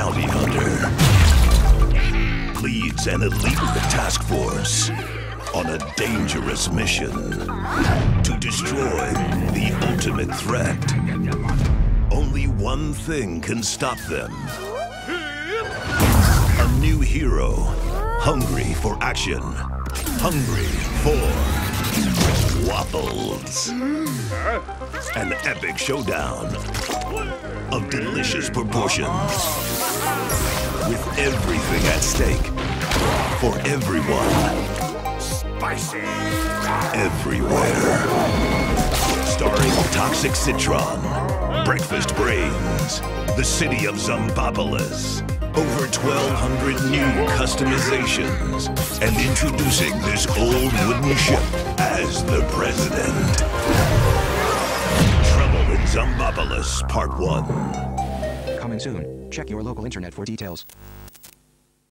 bounty hunter leads an elite task force on a dangerous mission to destroy the ultimate threat. Only one thing can stop them. A new hero, hungry for action, hungry for waffles. An epic showdown of delicious proportions with everything at stake for everyone Spicy. everywhere. Starring Toxic Citron, Breakfast Brainz, the city of Zombopolis. Over 1,200 new customizations, and introducing this old wooden ship as the president. Trouble in Zombopolis, Part 1. Coming soon. Check your local internet for details.